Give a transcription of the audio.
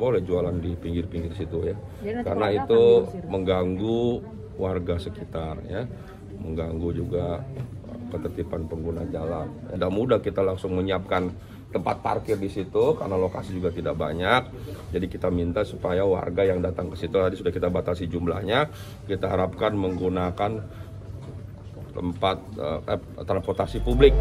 boleh jualan di pinggir-pinggir situ ya. Karena itu mengganggu warga sekitar ya, mengganggu juga ketertiban pengguna jalan. Tidak mudah kita langsung menyiapkan tempat parkir di situ karena lokasi juga tidak banyak. Jadi kita minta supaya warga yang datang ke situ tadi sudah kita batasi jumlahnya. Kita harapkan menggunakan tempat eh, eh transportasi publik.